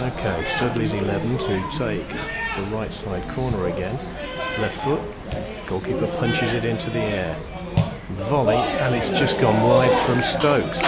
Okay, Studley's 11 to take the right side corner again. Left foot, goalkeeper punches it into the air. Volley, and it's just gone wide from Stokes.